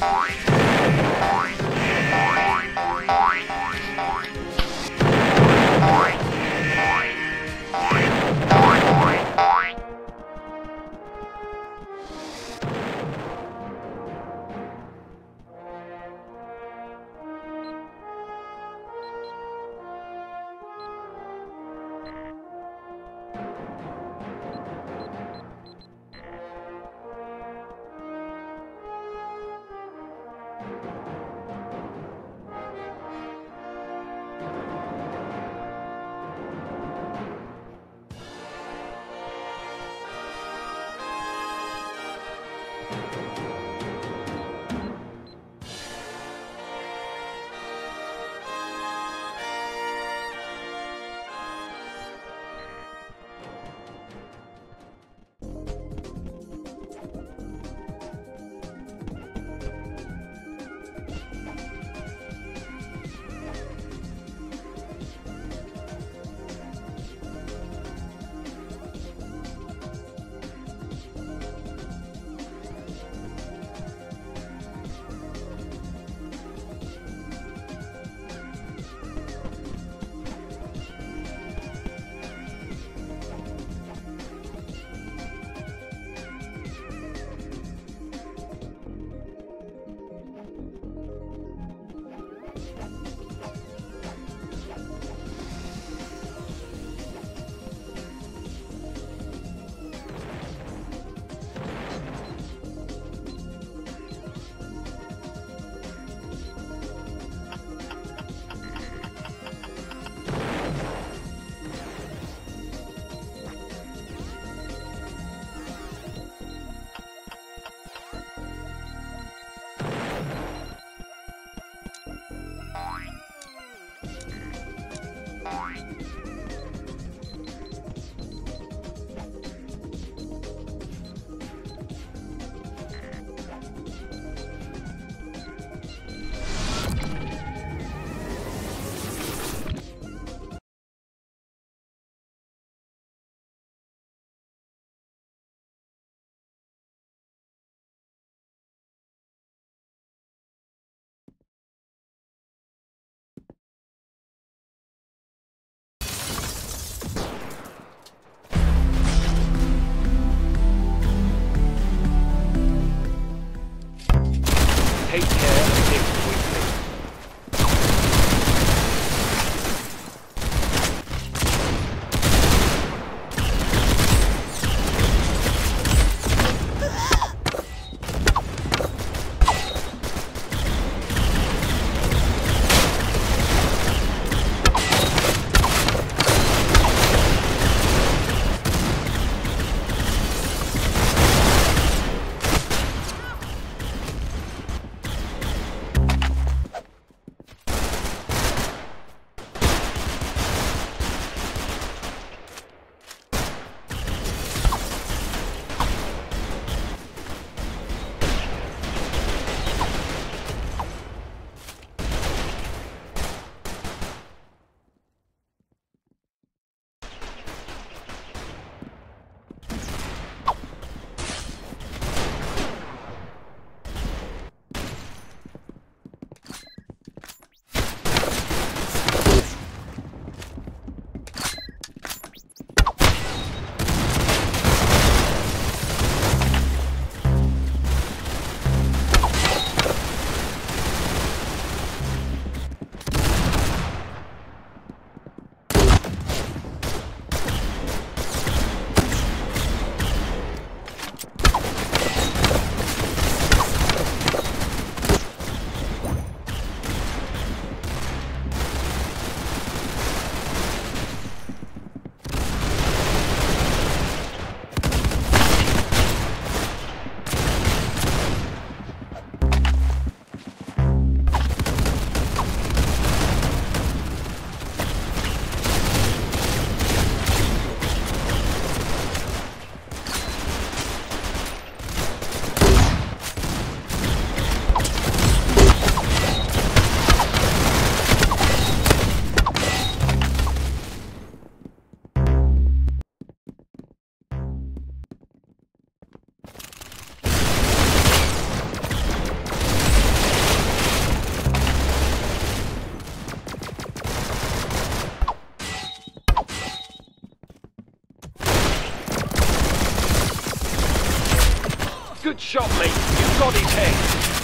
Bye. Take care. Good shot, mate. You got his eh? head.